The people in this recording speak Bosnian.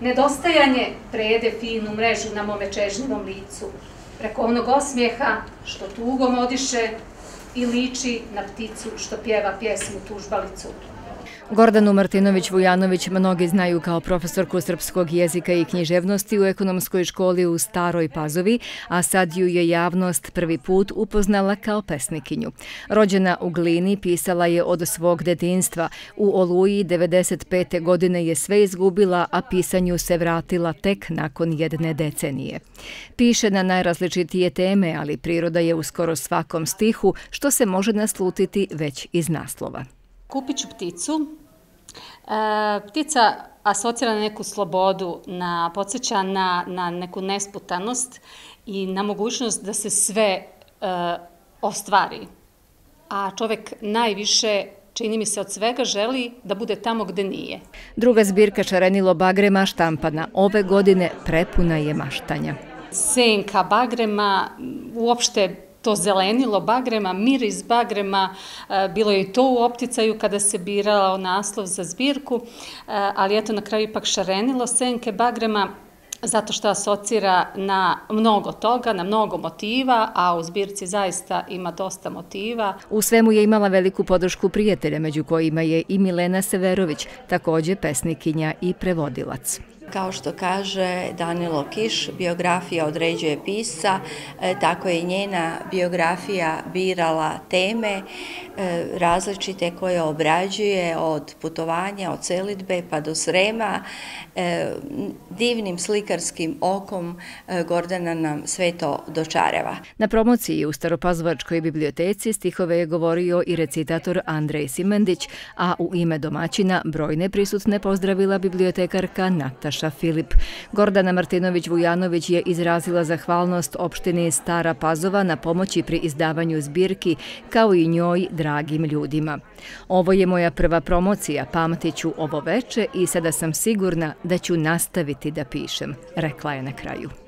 Nedostajanje prede finu mrežu na mome čežnjivom licu, preko onog osmijeha što tugom odiše i liči na pticu što pjeva pjesmu tužbalicu. Gordanu Martinović-Vujanović mnogi znaju kao profesorku srpskog jezika i književnosti u ekonomskoj školi u Staroj Pazovi, a sad ju je javnost prvi put upoznala kao pesnikinju. Rođena u Glini, pisala je od svog detinstva. U Oluji 95. godine je sve izgubila, a pisanju se vratila tek nakon jedne decenije. Piše na najrazličitije teme, ali priroda je u skoro svakom stihu, što se može naslutiti već iz naslova kupit ću pticu. E, ptica asocira na neku slobodu, na, podsjeća na, na neku nesputanost i na mogućnost da se sve e, ostvari. A čovek najviše čini mi se od svega želi da bude tamo gde nije. Druga zbirka Čarenilo Bagrema štampana ove godine prepuna je maštanja. Senka Bagrema uopšte to zelenilo bagrema, miris bagrema, e, bilo je i to u opticaju kada se birao naslov za zbirku, e, ali eto na kraju ipak šarenilo senke bagrema, zato što asocira na mnogo toga, na mnogo motiva, a u zbirci zaista ima dosta motiva. U svemu je imala veliku podršku prijatelja, među kojima je i Milena Severović, također pesnikinja i prevodilac. Kao što kaže Danilo Kiš, biografija određuje pisa, e, tako je i njena biografija birala teme e, različite koje obrađuje od putovanja, od selitbe pa do srema. E, divnim slikarskim okom Gordana nam sve to dočareva. Na promociji u Staropazvačkoj biblioteci stihove je govorio i recitator Andrej Simendić, a u ime domaćina brojne prisutne pozdravila bibliotekarka Nataša Nataša Filip. Gordana Martinović-Vujanović je izrazila zahvalnost opštini Stara Pazova na pomoći pri izdavanju zbirki, kao i njoj dragim ljudima. Ovo je moja prva promocija, pamtiću ovo veče i sada sam sigurna da ću nastaviti da pišem, rekla je na kraju.